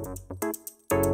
Música